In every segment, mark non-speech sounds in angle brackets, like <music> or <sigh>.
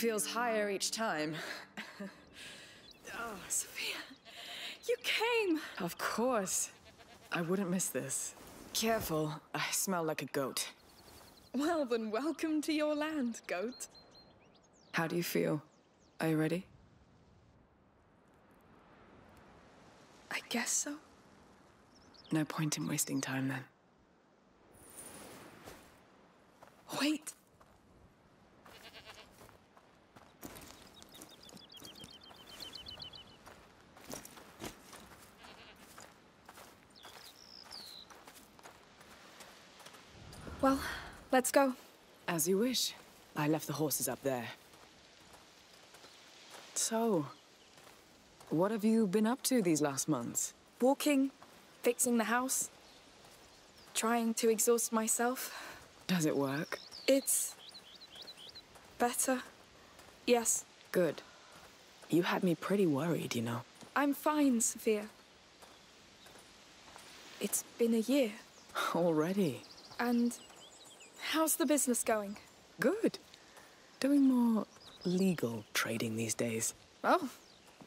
Feels higher each time. <laughs> oh, Sophia, you came! Of course. I wouldn't miss this. Careful, I smell like a goat. Well, then welcome to your land, goat. How do you feel? Are you ready? I guess so. No point in wasting time then. Wait. Well, let's go. As you wish. I left the horses up there. So, what have you been up to these last months? Walking, fixing the house, trying to exhaust myself. Does it work? It's... better. Yes. Good. You had me pretty worried, you know. I'm fine, Sophia. It's been a year. <laughs> Already? And how's the business going? Good. Doing more legal trading these days. Oh,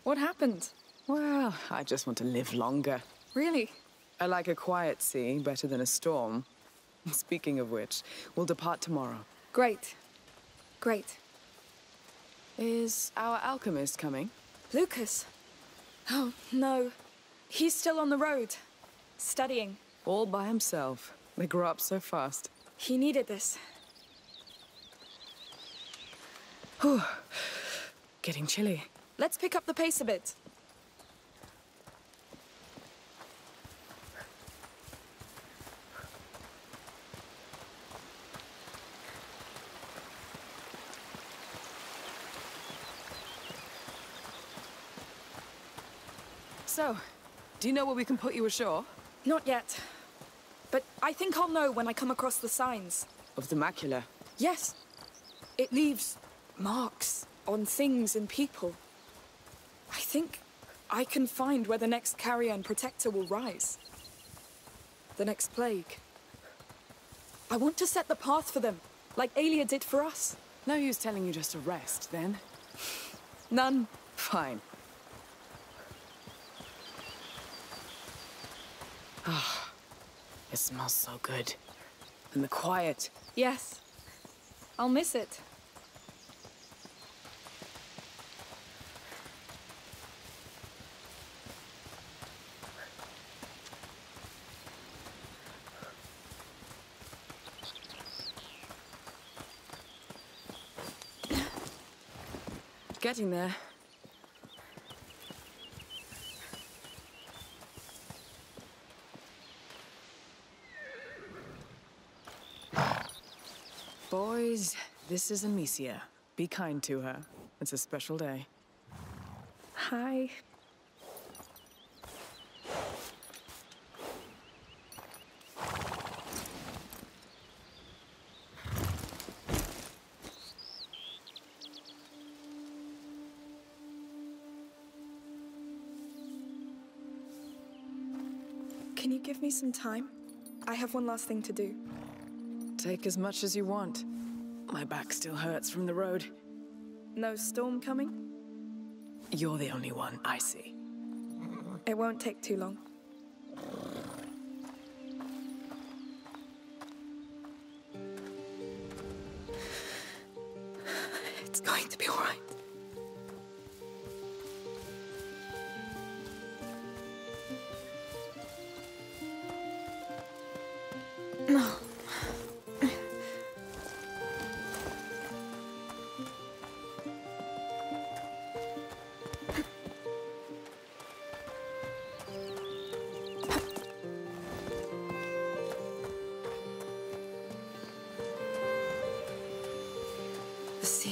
what happened? Well, I just want to live longer. Really? I like a quiet sea better than a storm. <laughs> Speaking of which, we'll depart tomorrow. Great. Great. Is our alchemist coming? Lucas? Oh, no. He's still on the road. Studying. All by himself. They grow up so fast. He needed this. Whew. Getting chilly. Let's pick up the pace a bit. So, do you know where we can put you ashore? Not yet. I think I'll know when I come across the signs. Of the macula? Yes. It leaves marks on things and people. I think I can find where the next carrier and protector will rise. The next plague. I want to set the path for them, like Aelia did for us. No use telling you just to rest, then. <laughs> None. Fine. Ah, it smells so good. And the quiet. Yes. I'll miss it. Getting there. This is Amicia. Be kind to her. It's a special day. Hi. Can you give me some time? I have one last thing to do. Take as much as you want. My back still hurts from the road. No storm coming? You're the only one I see. It won't take too long. It's going to be all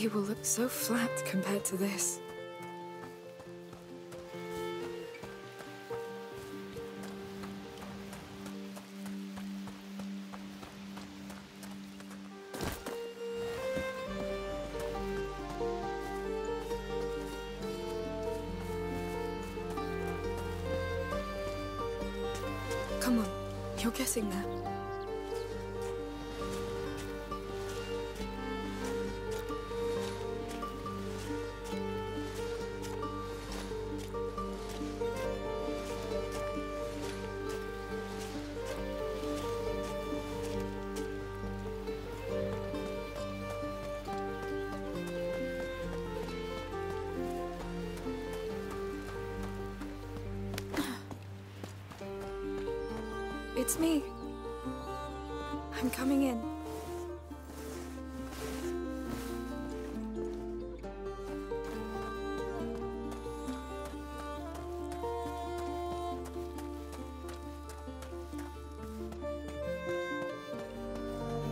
Sea will look so flat compared to this. Come on, you're getting there. It's me. I'm coming in.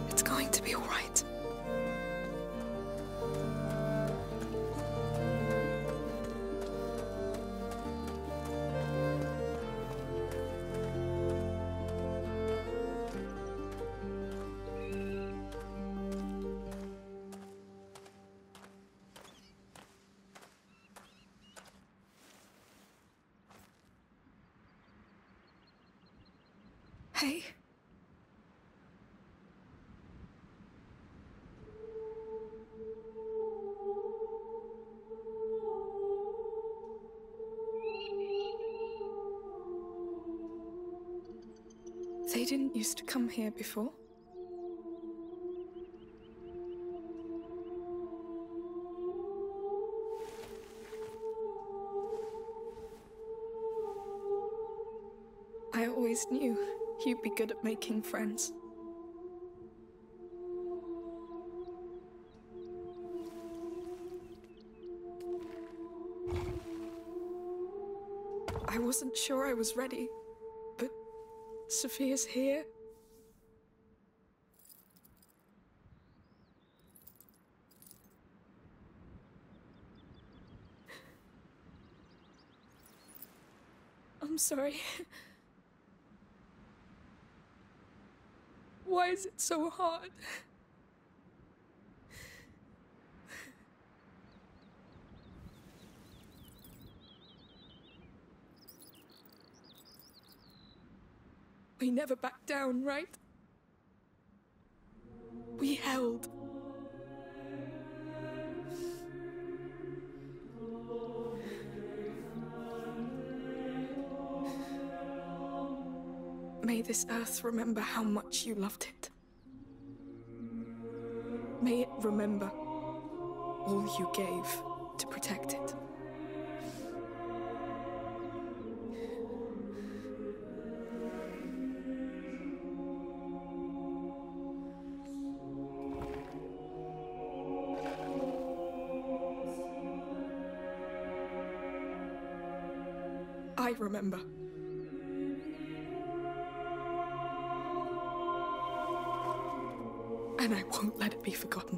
It's going to be all Hey. They didn't used to come here before. I always knew you'd be good at making friends. I wasn't sure I was ready, but Sophia's here. I'm sorry. <laughs> Why is it so hard? We never backed down, right? We held. May this earth remember how much you loved it. May it remember all you gave to protect it. I remember. And I won't let it be forgotten.